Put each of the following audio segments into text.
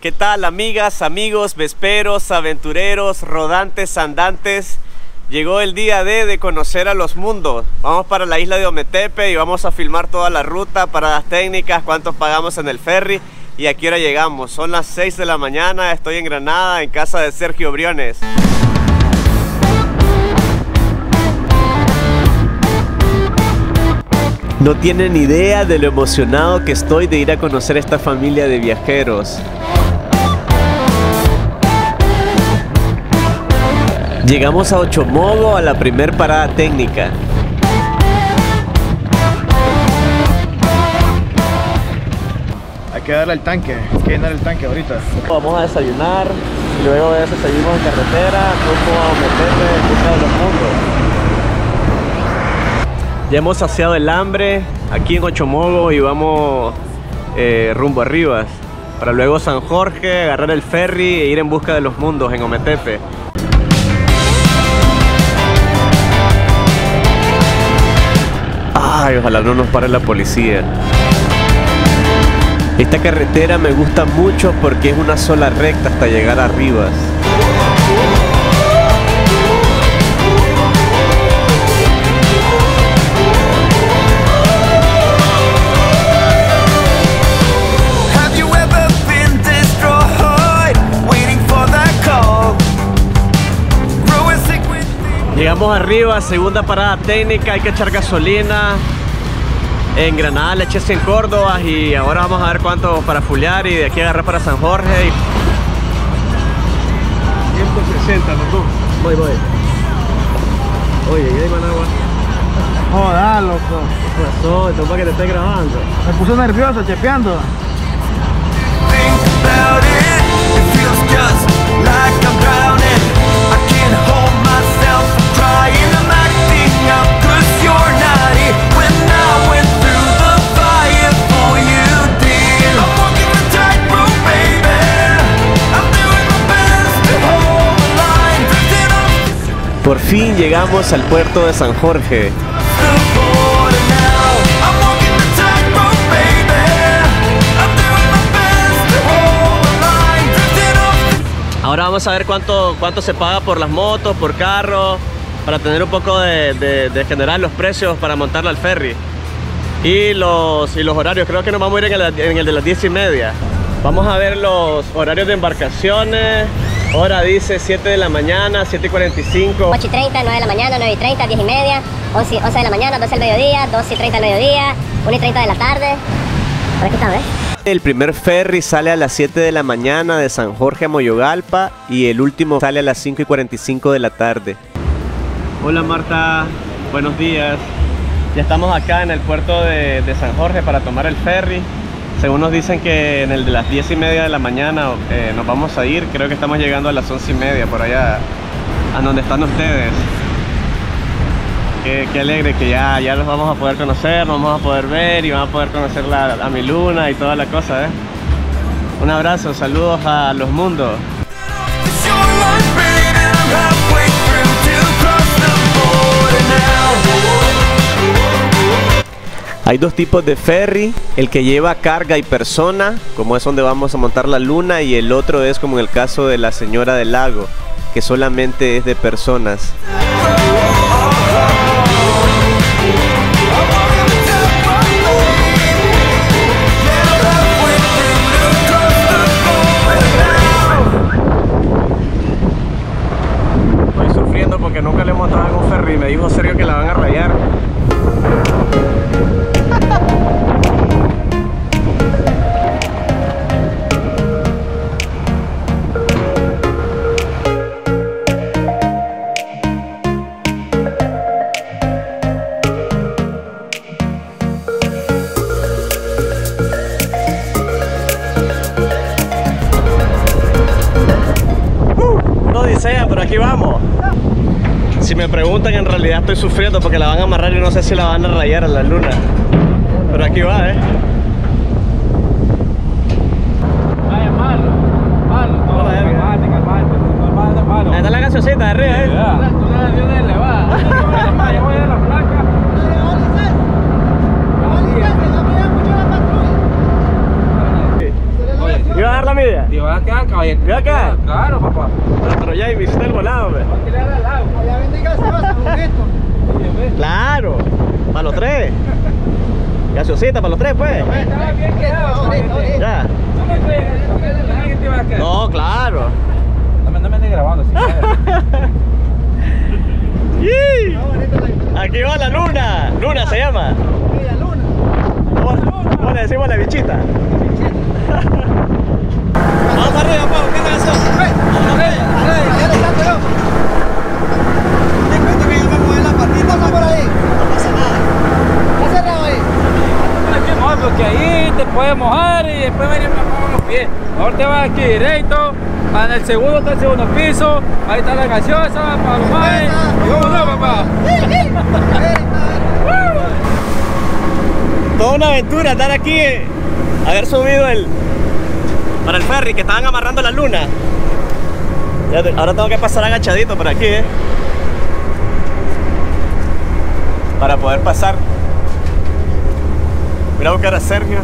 ¿Qué tal amigas, amigos, vesperos, aventureros, rodantes, andantes? Llegó el día de conocer a los mundos. Vamos para la isla de Ometepe y vamos a filmar toda la ruta, paradas técnicas, cuántos pagamos en el ferry y aquí ahora llegamos. Son las 6 de la mañana, estoy en Granada, en casa de Sergio Briones. No tienen idea de lo emocionado que estoy de ir a conocer esta familia de viajeros. Llegamos a Ochomogo a la primer parada técnica. Hay que darle el tanque, hay que llenar el tanque ahorita. Vamos a desayunar y luego de eso seguimos en carretera rumbo a meterle en busca de los mundos. Ya hemos saciado el hambre aquí en Ochomogo y vamos eh, rumbo arriba para luego San Jorge, agarrar el ferry e ir en busca de los mundos en Ometepe. Ay, ojalá no nos pare la policía. Esta carretera me gusta mucho porque es una sola recta hasta llegar a Rivas. Llegamos arriba, segunda parada técnica, hay que echar gasolina. En Granada le eché 100 Córdobas y ahora vamos a ver cuánto para fulear y de aquí agarrar para San Jorge. 160 los dos. Voy, voy. Oye, ¿y hay Managua? Joda, loco. ¿Qué pasó? Esto es para que te esté grabando. Me puso nervioso, chepeando. think about it. It feels just like I'm fin llegamos al puerto de San Jorge. Ahora vamos a ver cuánto, cuánto se paga por las motos, por carros, para tener un poco de, de- de generar los precios para montarla al ferry. Y los, y los horarios, creo que nos vamos a ir en el, en el de las 10 y media. Vamos a ver los horarios de embarcaciones. Hora dice 7 de la mañana, 7 y 45. 8 y 30, 9 de la mañana, 9 y 30, 10 y media, 11, 11 de la mañana, 12 del mediodía, 12 y 30 del mediodía, 1 y 30 de la tarde. Está, ¿ves? El primer ferry sale a las 7 de la mañana de San Jorge a Moyogalpa y el último sale a las 5 y 45 de la tarde. Hola Marta, buenos días. Ya estamos acá en el puerto de, de San Jorge para tomar el ferry. Según nos dicen que en el de las 10 y media de la mañana eh, nos vamos a ir, creo que estamos llegando a las 11 y media por allá, a donde están ustedes. Qué, alegre que ya, ya los vamos a poder conocer, nos vamos a poder ver y vamos a poder conocer a mi luna y toda la cosa, ¿eh? Un abrazo, saludos a los mundos. Hay dos tipos de ferry, el que lleva carga y persona, como es donde vamos a montar la luna, y el otro es como en el caso de la señora del lago, que solamente es de personas. Estoy sufriendo porque nunca le he montado en un ferry, me dijo Sergio que la van a rayar. Odisea, pero aquí vamos. Si me preguntan, en realidad estoy sufriendo porque la van a amarrar y no sé si la van a rayar a la luna. Pero aquí va, ¿eh? Vaya malo, malo, no, Hola, Edgar. calmate, calmate, calmate, malo. Ahí está la de arriba, ¿eh? Ya, Tú le das de una elevada. Ya voy a la placa. Iba a dar la media? Te vas a quedar, caballete. ¿Me va a quedar? Claro, papá. Pero ya visité el volado, hombre. ¿Cuánto le da el agua? Ya vendí gaseosa. Claro, para los tres. Gaseosita para los tres, pues. Ya. No claro. No me, no me andes grabando, si quieres. Aquí va la luna. Luna se llama. ¿Cómo, le decimos la bichita? Vamos arriba, Pau. ¿Qué te haces? Ya le canto yo. Te cuento que yo me muevo la patita. Pasa por ahí. No pasa nada. Está cerrado ahí. Aquí no, porque ahí te puedes mojar y después venir a los pies. Aquí directo, en el segundo, está el segundo piso, ahí está la gaseosa, para los maes. Y vámonos, papá. Toda una aventura estar aquí, haber subido el para el ferry que estaban amarrando la luna. Ahora tengo que pasar agachadito por aquí, eh, para poder pasar. Voy a buscar a Sergio.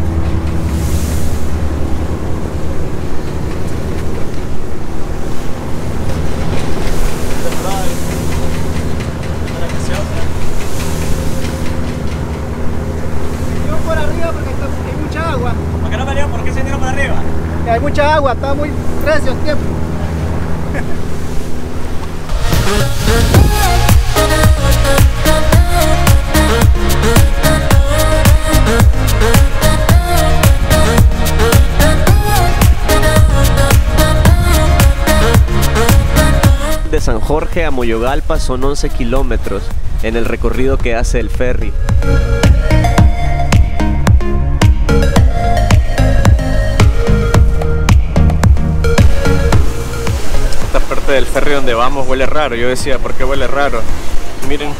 Yo por arriba porque está- hay mucha agua. ¿Por qué no venía? ¿Por qué se vinieron para arriba? Que hay agua, está muy recio el tiempo. De San Jorge a Moyogalpa son 11 kilómetros en el recorrido que hace el ferry. Del ferry donde vamos huele raro. Yo decía, ¿por qué huele raro? Miren.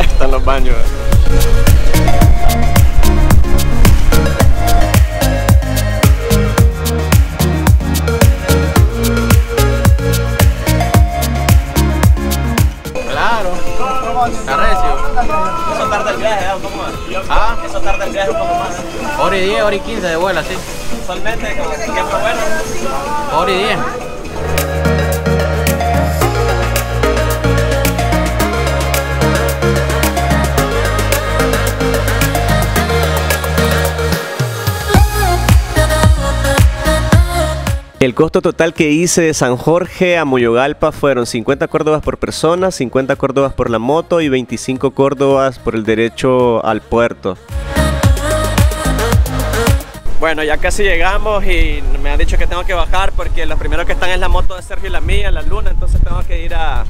Están los baños. Claro. Arrecio. Tarda el viaje, ¿eh? un poco más. Ah. Eso tarda el viaje un poco más. Hora y 10, hora y 15 de vuela, sí. Usualmente, ¿qué fue bueno? Hora y 10. El costo total que hice de San Jorge a Moyogalpa fueron 50 córdobas por persona, 50 córdobas por la moto y 25 córdobas por el derecho al puerto. Bueno, ya casi llegamos y me han dicho que tengo que bajar porque los primeros que están es la moto de Sergio y la mía, la luna, entonces tengo que ir a...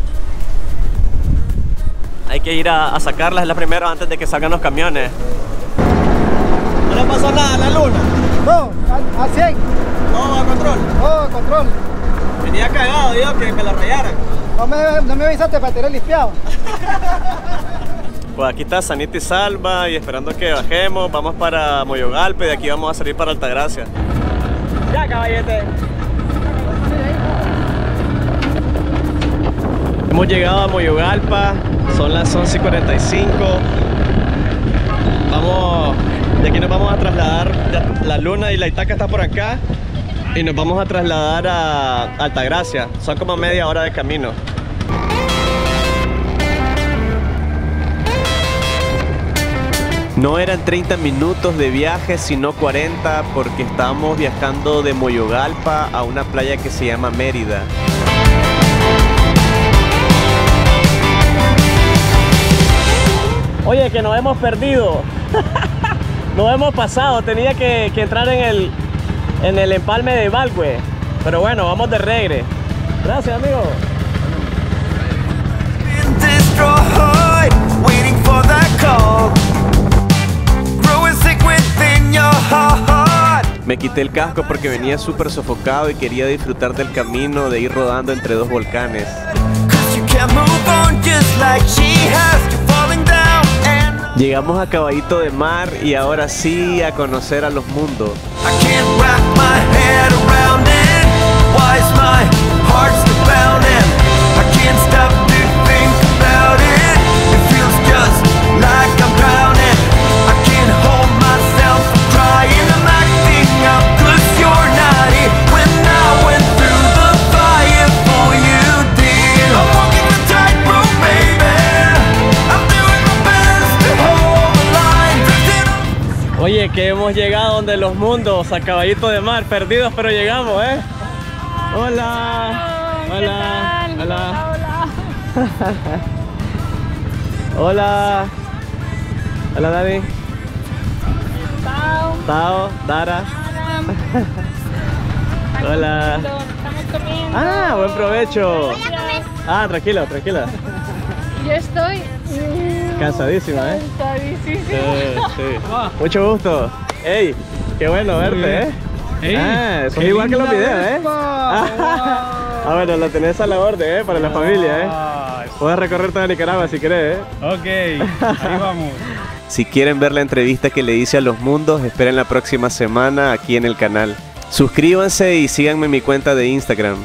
Hay que ir a, a sacarlas la primero antes de que salgan los camiones. No le pasó nada a la luna, No, a, a 100. Todo a control. Oh, control. Venía cagado, digo, que me la rayaran. No me, no me avisaste para tener limpiado. Pues aquí está Sanita y Salva y esperando que bajemos, vamos para Moyogalpa y de aquí vamos a salir para Altagracia. Ya, caballete. Hemos llegado a Moyogalpa, son las 11 y 45. Vamos, de aquí nos vamos a trasladar, la luna y la Itaca está por acá y nos vamos a trasladar a Altagracia. Son como media hora de camino. No eran 30 minutos de viaje, sino 40 porque estábamos viajando de Moyogalpa a una playa que se llama Mérida. Oye, que nos hemos perdido. nos hemos pasado. Tenía que, que entrar en el, en el empalme de Balgüe. Pero bueno, vamos de regre. Gracias, amigo. Me quité el casco porque venía súper sofocado y quería disfrutar del camino de ir rodando entre dos volcanes. Llegamos a Caballito de Mar y ahora sí a conocer a los mundos. Que hemos llegado donde los mundos, a caballito de mar, perdidos pero llegamos, ¿eh? Hola. Hola. Hola. Hola. Hola, Dani. Tao. Tao, Dara. Hola. Estamos comiendo. Ah, buen provecho. Ah, tranquila, tranquila. Yo estoy Cansadísima, ¿eh? cansadísima. Sí, sí. Mucho gusto. Ey, qué bueno verte, ¿eh? Ey, ah, igual que los videos, ¿eh? Ah, bueno, lo tenés a la orden, ¿eh? Para la familia, ¿eh? Ah, Puedes recorrer toda Nicaragua si querés, ¿eh? Ok, ahí vamos. Si quieren ver la entrevista que le hice a los mundos, esperen la próxima semana aquí en el canal. Suscríbanse y síganme en mi cuenta de Instagram.